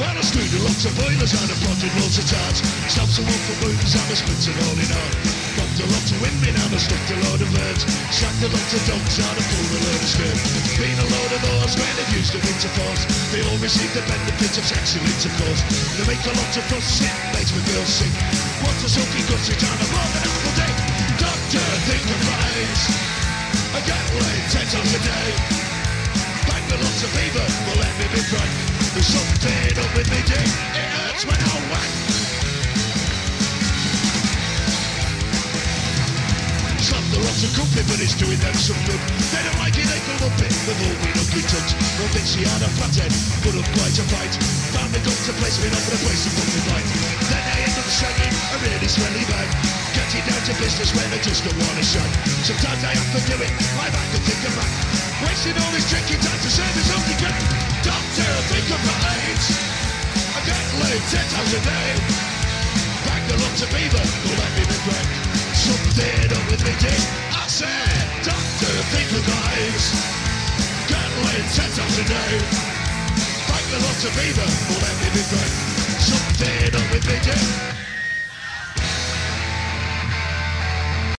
Well, I screwed a lot of boilers and I plotted loads of tarts. Stopped some off for boots and I split it all in half. Bumped a lot of women and I stuffed a load of birds. Sacked a lot of dogs and I pulled a load of skirt. Been a load of whores when they've used them intercourse. They all receive the benefits of sexual intercourse. They make a lot of fuss, it makes me something up with me dick. It hurts when I but it's doing them some good. They don't like it, they. They've all been ugly had a quite a fight. Found the to place me up place up shagging really down to business when I just don't want to. Sometimes I have to do it, lie back and think of Macc. Wasting all this drinking time to serve this ugly gang. Doctor, laid ten times a day. Bang a lot of beaver, but let me be frank. Something up with me dick. I said, doctor, think AIDS. Get laid ten times a day. Bang a lot of beaver, but let me be frank. Something up with me dick.